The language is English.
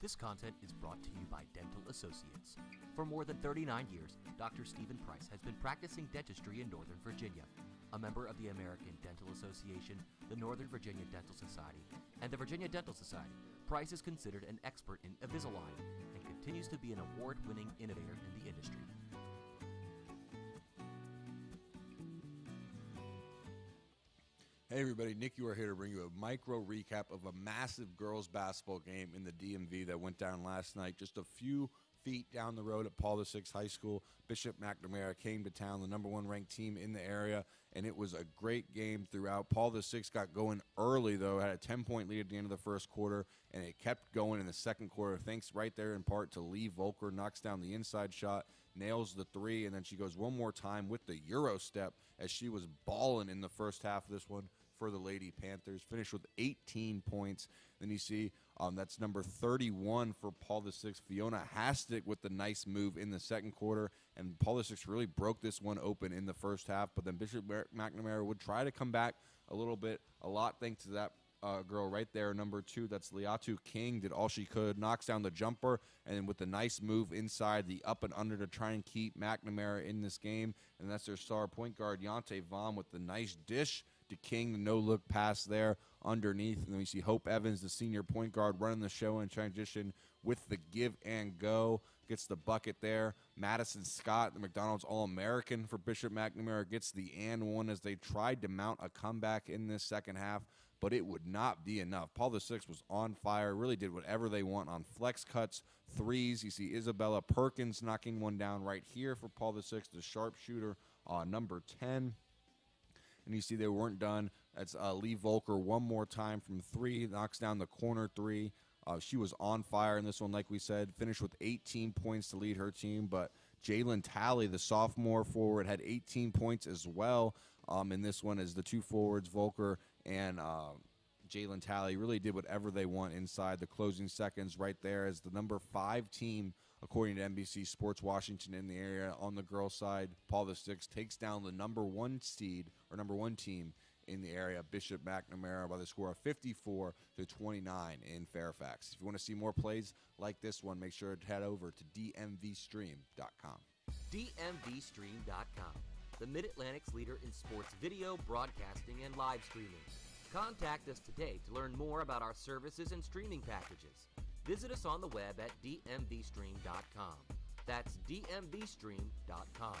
This content is brought to you by Dental Associates. For more than 39 years, Dr. Stephen Price has been practicing dentistry in Northern Virginia. A member of the American Dental Association, the Northern Virginia Dental Society, and the Virginia Dental Society, Price is considered an expert in Invisalign and continues to be an award winning innovator in the industry. Hey everybody, Nick, you are here to bring you a micro recap of a massive girls basketball game in the DMV that went down last night. Just a few feet down the road at Paul the VI High School, Bishop McNamara came to town, the number one ranked team in the area, and it was a great game throughout. Paul the VI got going early though, had a 10 point lead at the end of the first quarter, and it kept going in the second quarter. Thanks right there in part to Lee Volker, knocks down the inside shot, nails the three, and then she goes one more time with the Euro step as she was balling in the first half of this one for the Lady Panthers. Finished with 18 points. Then you see um, that's number 31 for Paul the Sixth. Fiona Hastic with the nice move in the second quarter. And Paul VI really broke this one open in the first half. But then Bishop McNamara would try to come back a little bit, a lot thanks to that uh, girl right there, number two. That's Liatu King. Did all she could, knocks down the jumper, and with the nice move inside the up and under to try and keep McNamara in this game. And that's their star point guard, Yante Vaughn, with the nice dish to King, the no look pass there underneath. And then we see Hope Evans, the senior point guard, running the show in transition with the give and go. Gets the bucket there. Madison Scott, the McDonald's All American for Bishop McNamara, gets the and one as they tried to mount a comeback in this second half but it would not be enough. Paul the Six was on fire, really did whatever they want on flex cuts, threes. You see Isabella Perkins knocking one down right here for Paul the Six, the sharpshooter, uh, number 10 and you see they weren't done. That's uh, Lee Volker one more time from three, knocks down the corner three. Uh, she was on fire in this one, like we said, finished with 18 points to lead her team. But Jalen Talley, the sophomore forward, had 18 points as well um, in this one as the two forwards, Volker and uh, Jalen Talley, really did whatever they want inside the closing seconds right there as the number five team – according to NBC Sports Washington in the area. On the girls' side, Paul the Six takes down the number one seed or number one team in the area, Bishop McNamara, by the score of 54 to 29 in Fairfax. If you want to see more plays like this one, make sure to head over to dmvstream.com. dmvstream.com, the Mid Atlantic's leader in sports video, broadcasting, and live streaming. Contact us today to learn more about our services and streaming packages. Visit us on the web at dmvstream.com. That's dmvstream.com.